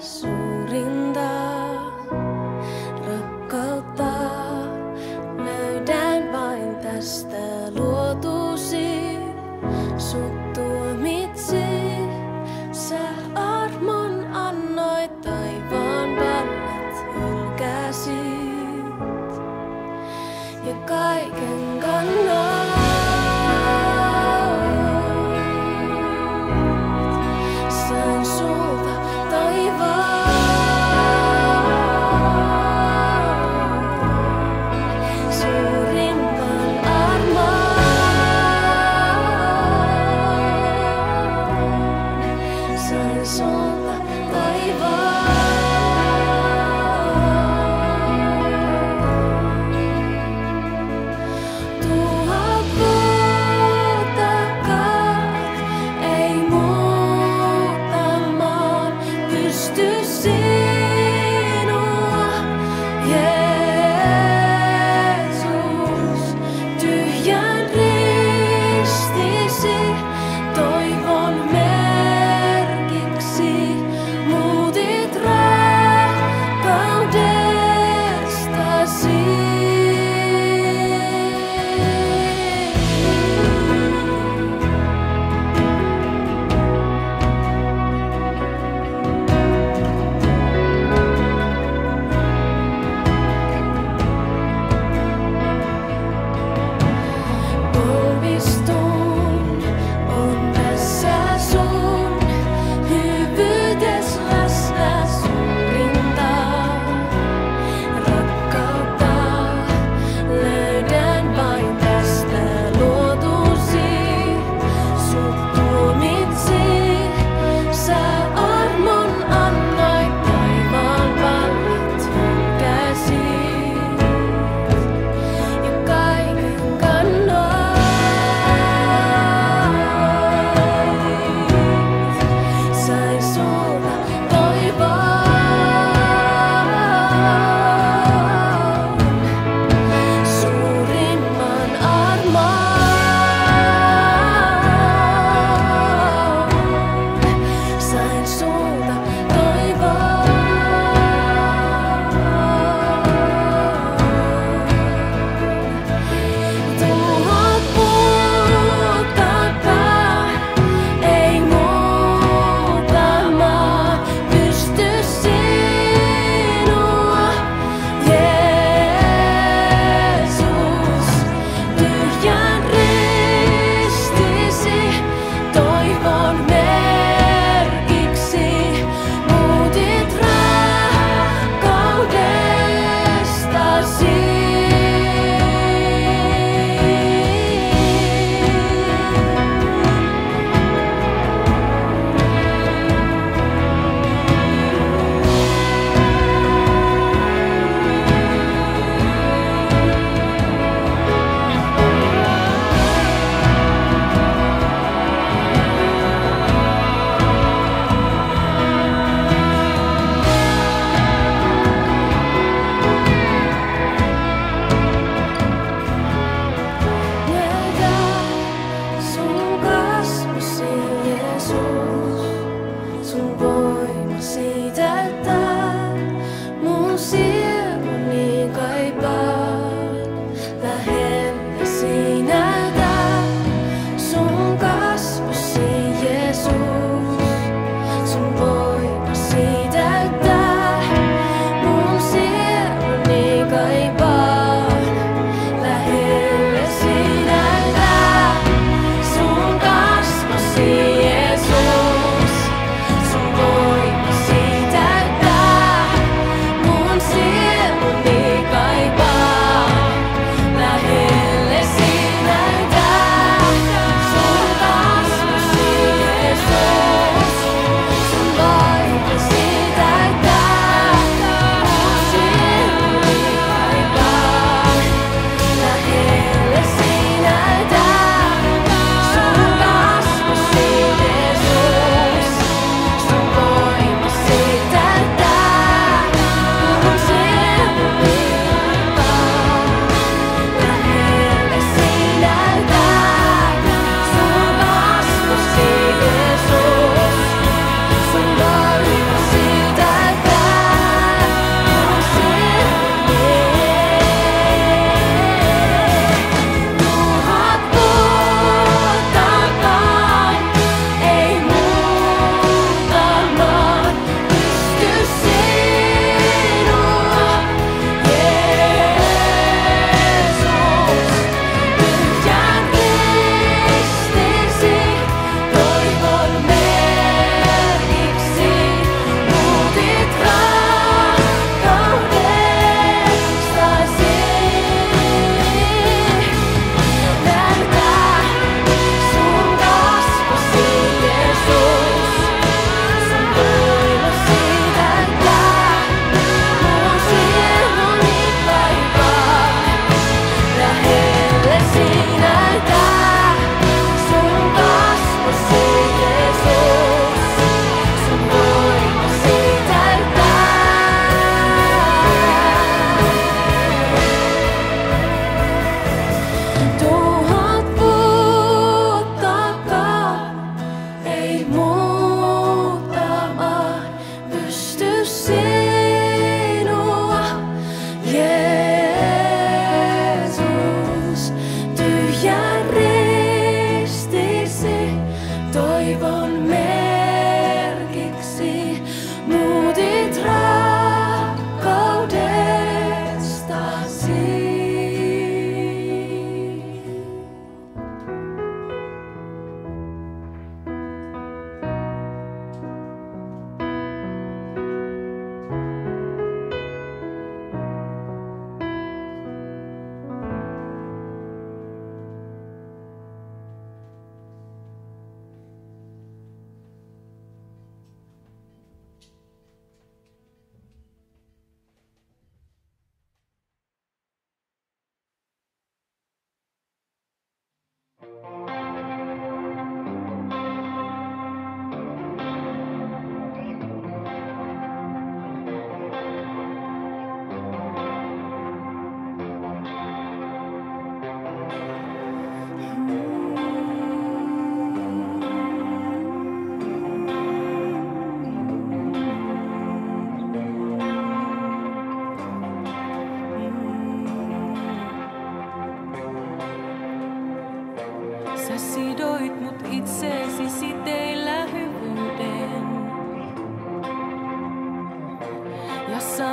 suurinta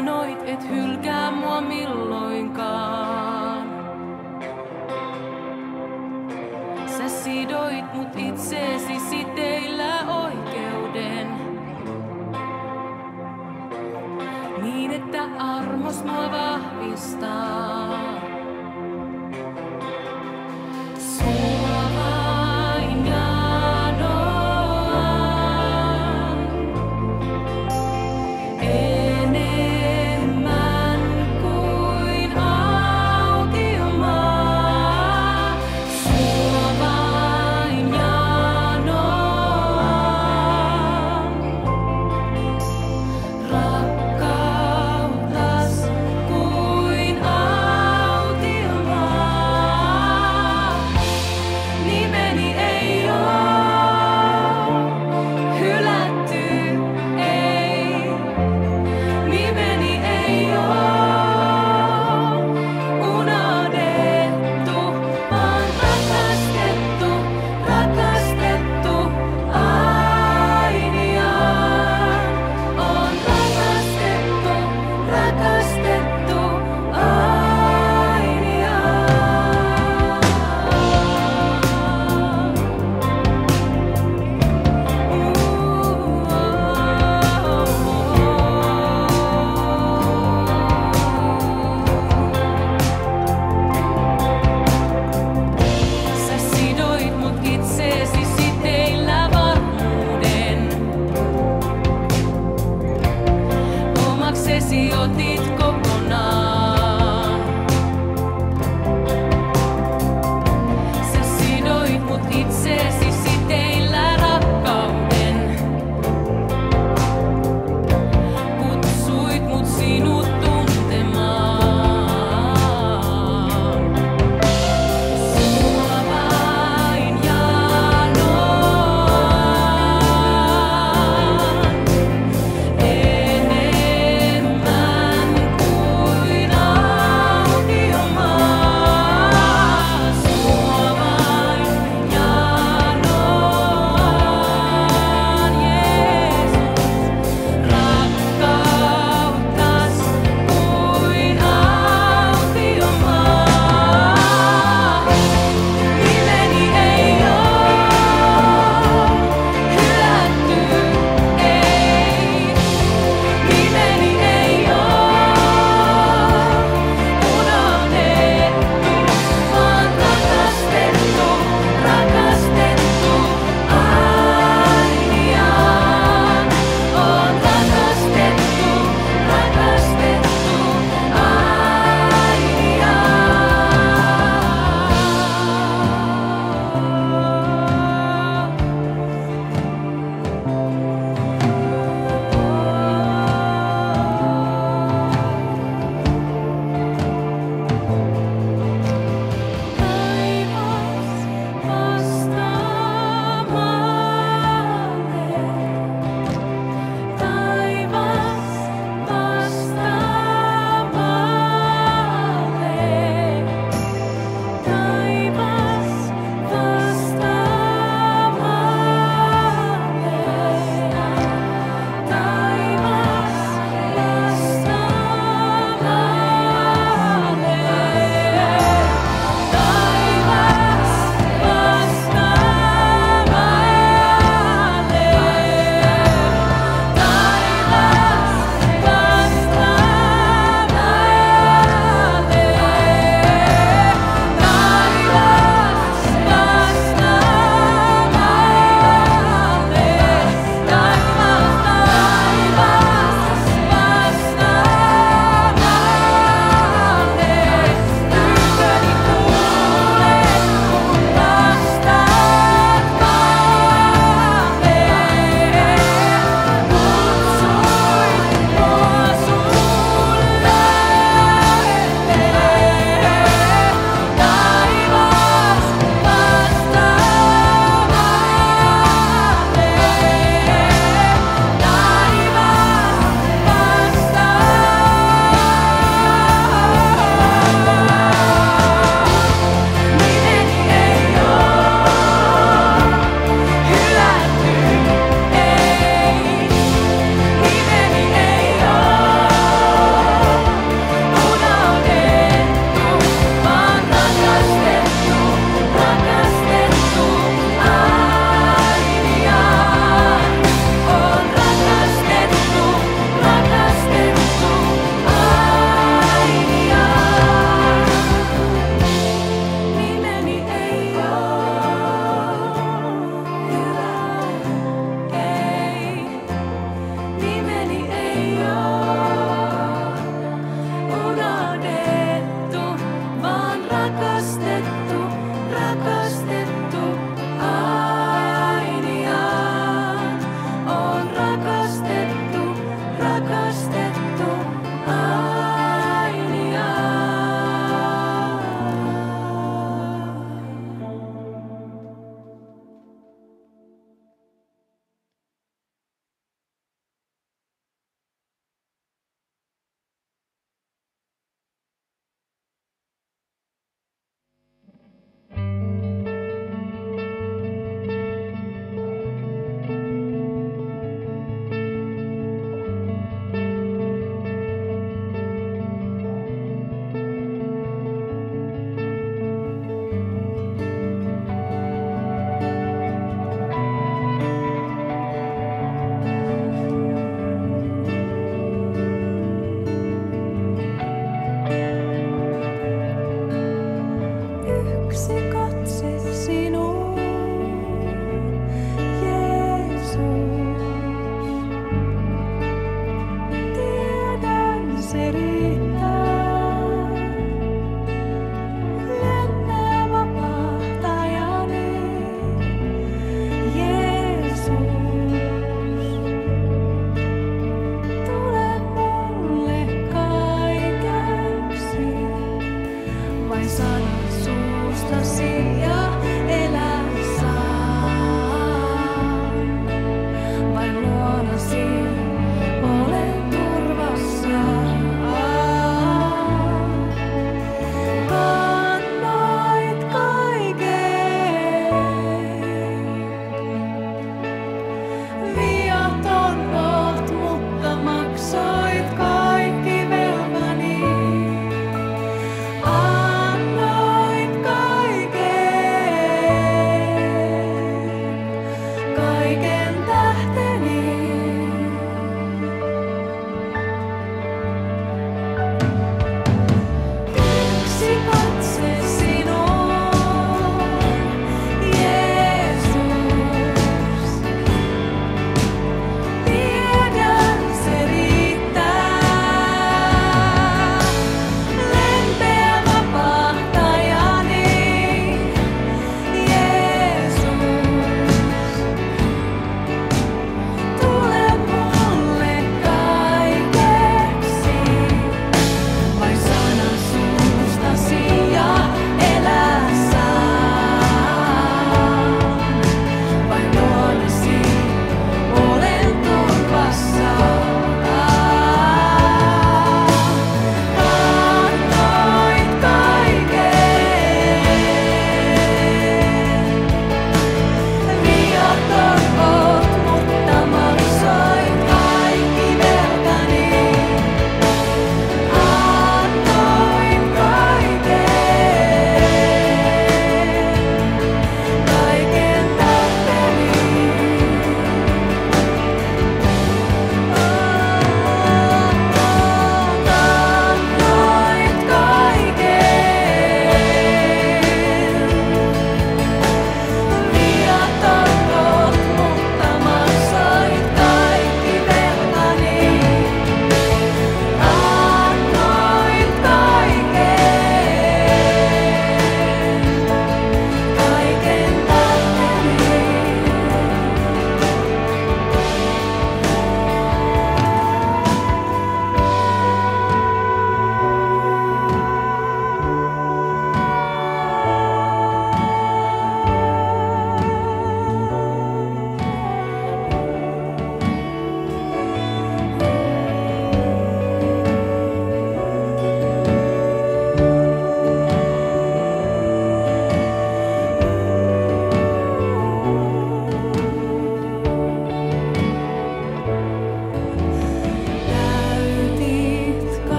Sanoit, et hylkää mua milloinkaan. Sä sidoit mut itseesi siteillä oikeuden. Niin, että armos mua vahvistaa.